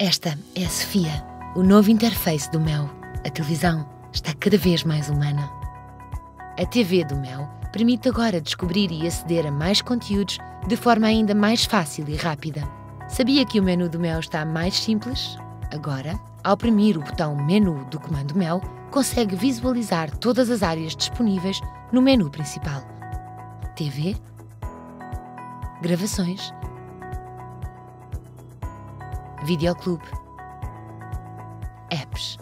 Esta é a Sofia, o novo interface do Mel. A televisão está cada vez mais humana. A TV do Mel permite agora descobrir e aceder a mais conteúdos de forma ainda mais fácil e rápida. Sabia que o menu do Mel está mais simples? Agora, ao oprimir o botão Menu do comando Mel, consegue visualizar todas as áreas disponíveis no menu principal: TV, gravações, Videoclube. Apps.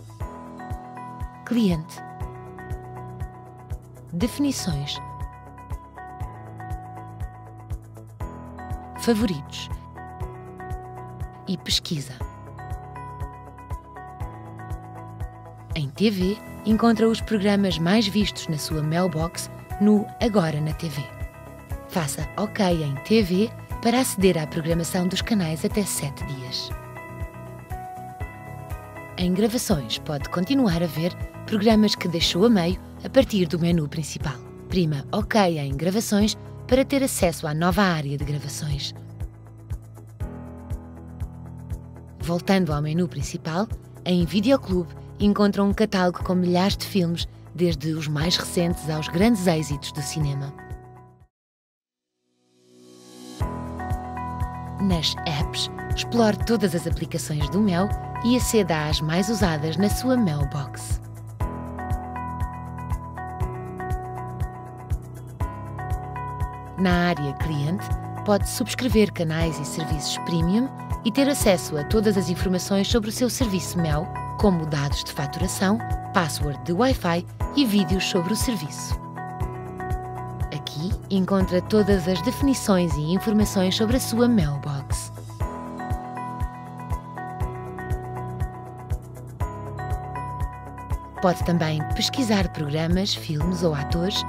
Cliente. Definições. Favoritos. E pesquisa. Em TV, encontra os programas mais vistos na sua mailbox no Agora na TV. Faça OK em TV para aceder à programação dos canais até 7 dias. Em gravações, pode continuar a ver programas que deixou a meio a partir do menu principal. Prima OK em gravações para ter acesso à nova área de gravações. Voltando ao menu principal, em Videoclube encontra um catálogo com milhares de filmes, desde os mais recentes aos grandes êxitos do cinema. Nas apps, explore todas as aplicações do Mel e aceda às mais usadas na sua mailbox. Na área Cliente, pode subscrever canais e serviços premium e ter acesso a todas as informações sobre o seu serviço Mel, como dados de faturação, password de Wi-Fi e vídeos sobre o serviço. Aqui encontra todas as definições e informações sobre a sua mailbox. Pode também pesquisar programas, filmes ou atores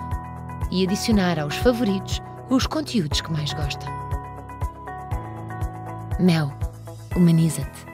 e adicionar aos favoritos os conteúdos que mais gosta. Mel, humaniza-te.